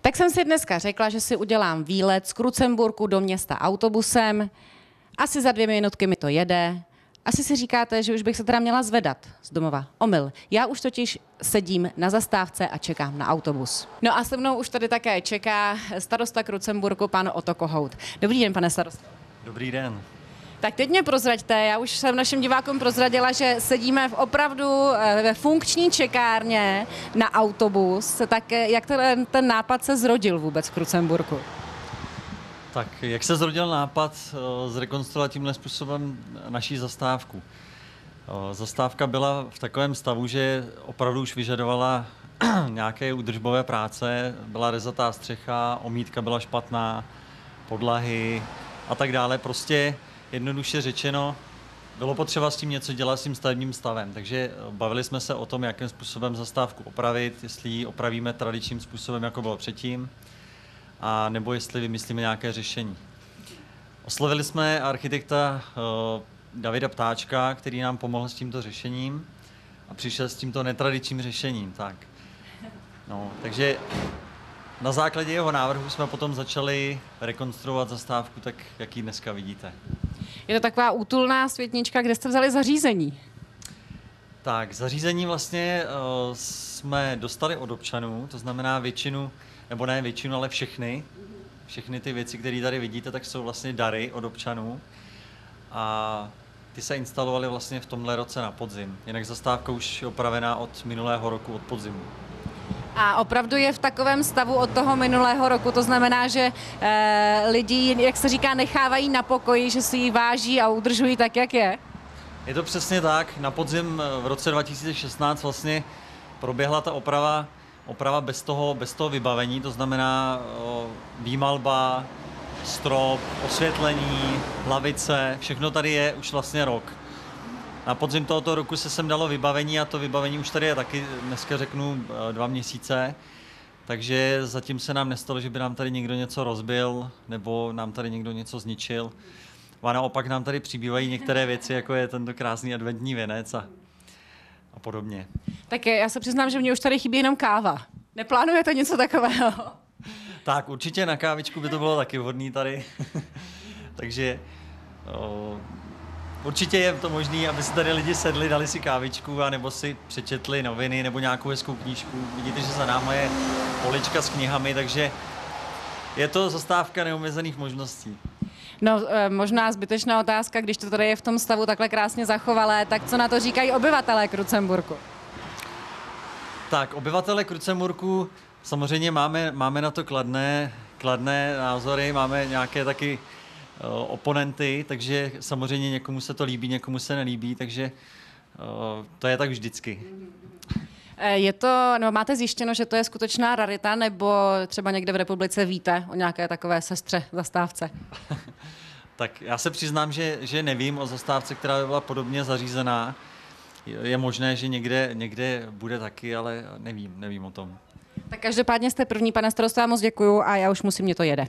Tak jsem si dneska řekla, že si udělám výlet z Krucemburku do města autobusem. Asi za dvě minutky mi to jede. Asi si říkáte, že už bych se teda měla zvedat z domova. Omyl. Já už totiž sedím na zastávce a čekám na autobus. No a se mnou už tady také čeká starosta Krucemburku, pan Oto Kohout. Dobrý den, pane starosto. Dobrý den. Tak teď mě prozraďte, já už jsem našim divákům prozradila, že sedíme v opravdu eh, ve funkční čekárně na autobus. Tak eh, jak ten, ten nápad se zrodil vůbec v Krucemburku? Tak jak se zrodil nápad eh, zrekonstruovat tímhle způsobem naší zastávku? Zastávka byla v takovém stavu, že opravdu už vyžadovala nějaké údržbové práce, byla rezatá střecha, omítka byla špatná, podlahy a tak dále. Prostě jednoduše řečeno, bylo potřeba s tím něco dělat s tím stavebním stavem, takže bavili jsme se o tom, jakým způsobem zastávku opravit, jestli ji opravíme tradičním způsobem, jako bylo předtím, a nebo jestli vymyslíme nějaké řešení. Oslovili jsme architekta uh, Davida Ptáčka, který nám pomohl s tímto řešením a přišel s tímto netradičním řešením. Tak. No, takže na základě jeho návrhu jsme potom začali rekonstruovat zastávku tak, jak ji dneska vidíte. Je to taková útulná světnička, kde jste vzali zařízení? Tak, zařízení vlastně uh, jsme dostali od občanů, to znamená většinu, nebo ne většinu, ale všechny. Všechny ty věci, které tady vidíte, tak jsou vlastně dary od občanů. A ty se instalovaly vlastně v tomhle roce na podzim. Jinak zastávka už je opravená od minulého roku, od podzimu. A opravdu je v takovém stavu od toho minulého roku, to znamená, že e, lidi, jak se říká, nechávají na pokoji, že si ji váží a udržují tak, jak je? Je to přesně tak. Na podzim eh, v roce 2016 vlastně proběhla ta oprava, oprava bez toho, bez toho vybavení, to znamená o, výmalba, strop, osvětlení, lavice, všechno tady je už vlastně rok. Na podzim tohoto roku se sem dalo vybavení a to vybavení už tady je taky, dneska řeknu, eh, dva měsíce. Takže zatím se nám nestalo, že by nám tady někdo něco rozbil nebo nám tady někdo něco zničil. A naopak nám tady přibývají některé věci, jako je tento krásný adventní věnec a, a podobně. Tak já se přiznám, že mě už tady chybí jenom káva. Neplánujete něco takového? Tak určitě na kávičku by to bylo taky vhodný tady. Takže o, Určitě je to možné, aby si tady lidi sedli, dali si kávičku a nebo si přečetli noviny nebo nějakou hezkou knížku. Vidíte, že za náma je polička s knihami, takže je to zastávka neomezených možností. No, eh, možná zbytečná otázka, když to tady je v tom stavu takhle krásně zachovalé, tak co na to říkají obyvatelé Krucemburku? Tak, obyvatele Krucemburku samozřejmě máme, máme na to kladné, kladné názory, máme nějaké taky oponenty, takže samozřejmě někomu se to líbí, někomu se nelíbí, takže eh, to je tak vždycky. Eh, je to, no máte zjištěno, že to je skutečná rarita, nebo třeba někde v republice víte o nějaké takové sestře zastávce? tak já se přiznám, že, že nevím o zastávce, která by byla podobně zařízená. Je možné, že někde, někde bude taky, ale nevím, nevím o tom. Tak každopádně jste první, pane starosto, já moc děkuju a já už musím, mě to jede.